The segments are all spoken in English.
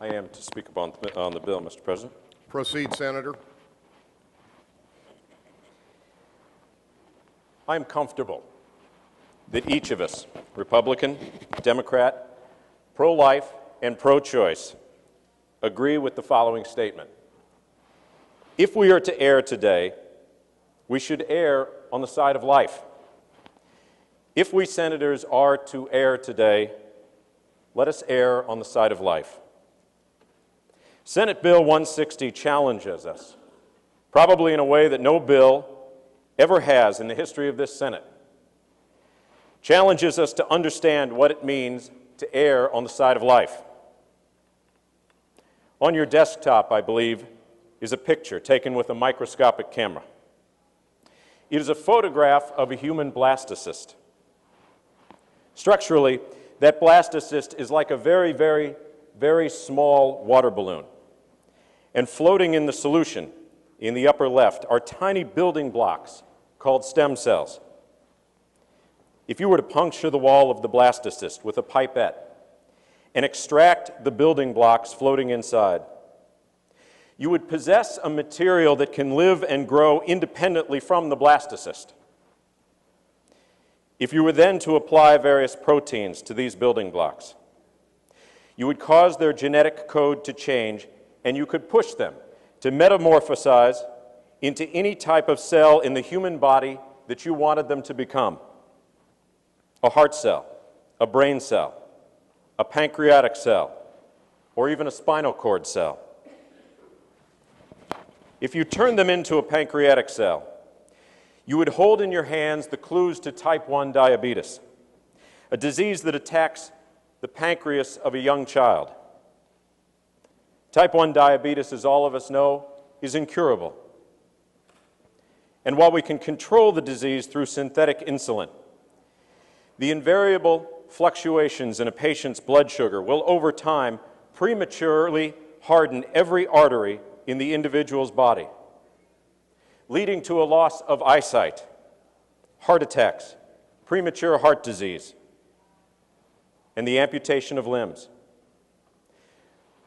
I am to speak upon, on the bill, Mr. President. Proceed, Senator. I am comfortable that each of us, Republican, Democrat, pro-life, and pro-choice, agree with the following statement. If we are to err today, we should err on the side of life. If we senators are to err today, let us err on the side of life. Senate Bill 160 challenges us, probably in a way that no bill ever has in the history of this Senate. Challenges us to understand what it means to err on the side of life. On your desktop, I believe, is a picture taken with a microscopic camera. It is a photograph of a human blastocyst. Structurally, that blastocyst is like a very, very, very small water balloon. And floating in the solution in the upper left are tiny building blocks called stem cells. If you were to puncture the wall of the blastocyst with a pipette and extract the building blocks floating inside, you would possess a material that can live and grow independently from the blastocyst. If you were then to apply various proteins to these building blocks, you would cause their genetic code to change and you could push them to metamorphosize into any type of cell in the human body that you wanted them to become. A heart cell, a brain cell, a pancreatic cell, or even a spinal cord cell. If you turn them into a pancreatic cell, you would hold in your hands the clues to type 1 diabetes, a disease that attacks the pancreas of a young child. Type 1 diabetes, as all of us know, is incurable. And while we can control the disease through synthetic insulin, the invariable fluctuations in a patient's blood sugar will over time prematurely harden every artery in the individual's body, leading to a loss of eyesight, heart attacks, premature heart disease, and the amputation of limbs.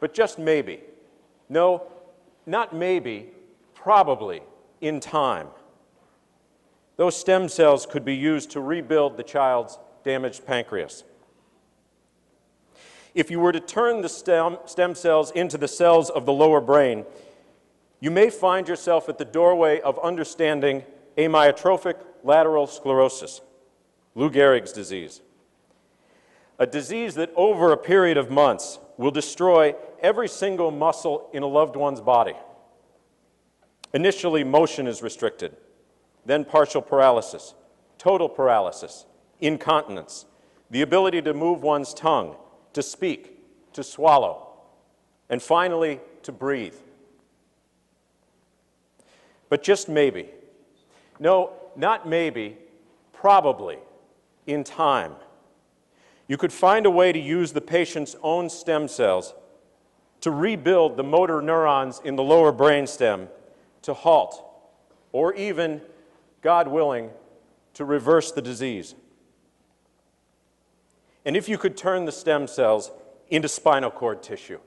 But just maybe, no, not maybe, probably in time, those stem cells could be used to rebuild the child's damaged pancreas. If you were to turn the stem, stem cells into the cells of the lower brain, you may find yourself at the doorway of understanding amyotrophic lateral sclerosis, Lou Gehrig's disease, a disease that over a period of months will destroy every single muscle in a loved one's body. Initially, motion is restricted, then partial paralysis, total paralysis, incontinence, the ability to move one's tongue, to speak, to swallow, and finally, to breathe. But just maybe, no, not maybe, probably, in time, you could find a way to use the patient's own stem cells to rebuild the motor neurons in the lower brainstem to halt, or even, God willing, to reverse the disease. And if you could turn the stem cells into spinal cord tissue,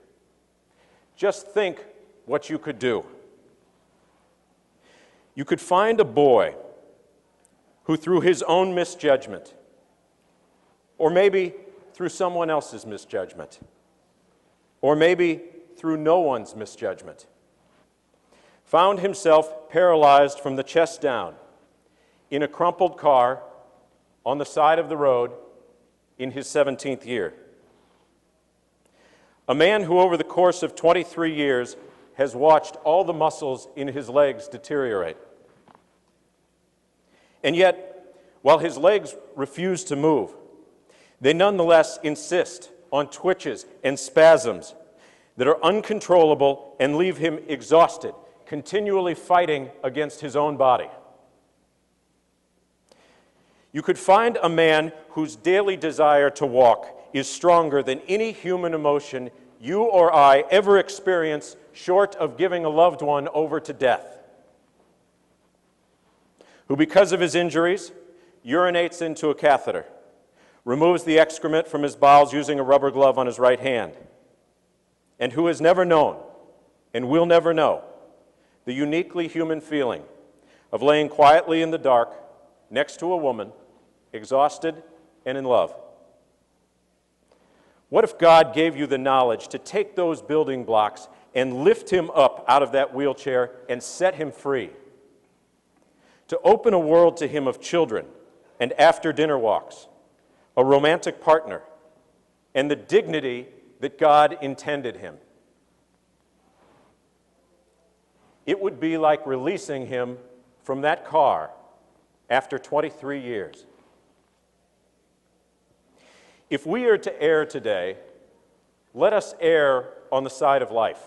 just think what you could do you could find a boy who, through his own misjudgment, or maybe through someone else's misjudgment, or maybe through no one's misjudgment, found himself paralyzed from the chest down in a crumpled car on the side of the road in his 17th year. A man who, over the course of 23 years, has watched all the muscles in his legs deteriorate. And yet, while his legs refuse to move, they nonetheless insist on twitches and spasms that are uncontrollable and leave him exhausted, continually fighting against his own body. You could find a man whose daily desire to walk is stronger than any human emotion you or I ever experience short of giving a loved one over to death, who, because of his injuries, urinates into a catheter, removes the excrement from his bowels using a rubber glove on his right hand, and who has never known and will never know the uniquely human feeling of laying quietly in the dark next to a woman, exhausted and in love. What if God gave you the knowledge to take those building blocks and lift him up out of that wheelchair and set him free? To open a world to him of children and after dinner walks, a romantic partner, and the dignity that God intended him. It would be like releasing him from that car after 23 years. If we are to err today, let us err on the side of life.